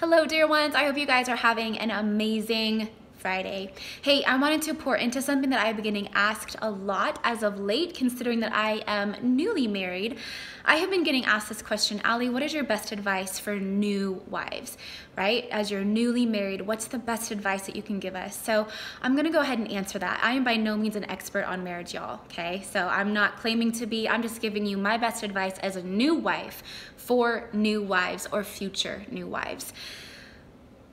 Hello, dear ones. I hope you guys are having an amazing Friday. Hey, I wanted to pour into something that I've been getting asked a lot as of late, considering that I am newly married. I have been getting asked this question, Ali, what is your best advice for new wives, right? As you're newly married, what's the best advice that you can give us? So I'm gonna go ahead and answer that. I am by no means an expert on marriage, y'all, okay? So I'm not claiming to be, I'm just giving you my best advice as a new wife for new wives or future new wives.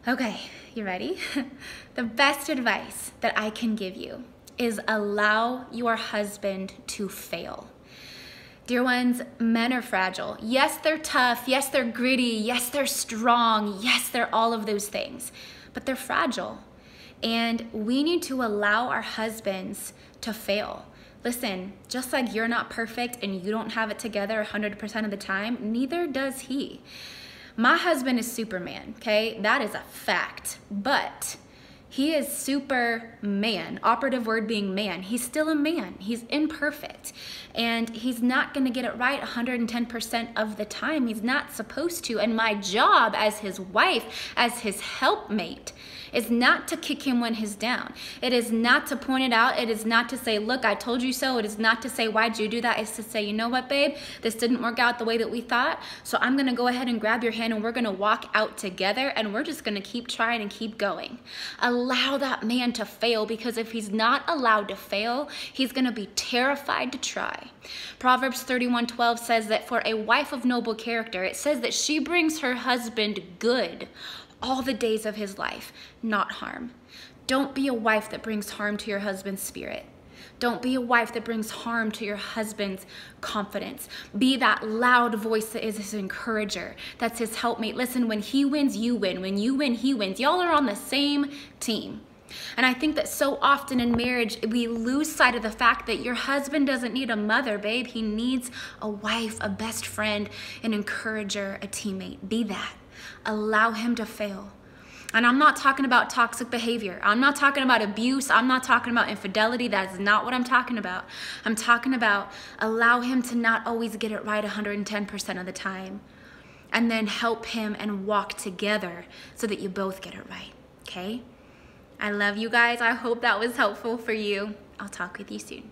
Okay, you ready? the best advice that I can give you is allow your husband to fail. Dear ones, men are fragile. Yes, they're tough. Yes, they're gritty. Yes, they're strong. Yes, they're all of those things, but they're fragile. And we need to allow our husbands to fail. Listen, just like you're not perfect and you don't have it together 100% of the time, neither does he. My husband is Superman, okay? That is a fact. But he is Superman, operative word being man. He's still a man. He's imperfect. And he's not going to get it right 110% of the time. He's not supposed to. And my job as his wife, as his helpmate, is not to kick him when he's down. It is not to point it out. It is not to say, look, I told you so. It is not to say, why'd you do that? It's to say, you know what, babe? This didn't work out the way that we thought. So I'm going to go ahead and grab your hand and we're going to walk out together and we're just going to keep trying and keep going. Allow that man to fail because if he's not allowed to fail, he's going to be terrified to try. Proverbs 31:12 says that for a wife of noble character, it says that she brings her husband good all the days of his life, not harm. Don't be a wife that brings harm to your husband's spirit. Don't be a wife that brings harm to your husband's confidence. Be that loud voice that is his encourager, that's his helpmate. Listen, when he wins, you win. When you win, he wins. Y'all are on the same team. And I think that so often in marriage, we lose sight of the fact that your husband doesn't need a mother, babe. He needs a wife, a best friend, an encourager, a teammate. Be that. Allow him to fail. And I'm not talking about toxic behavior. I'm not talking about abuse. I'm not talking about infidelity. That is not what I'm talking about. I'm talking about allow him to not always get it right 110% of the time. And then help him and walk together so that you both get it right. Okay? I love you guys. I hope that was helpful for you. I'll talk with you soon.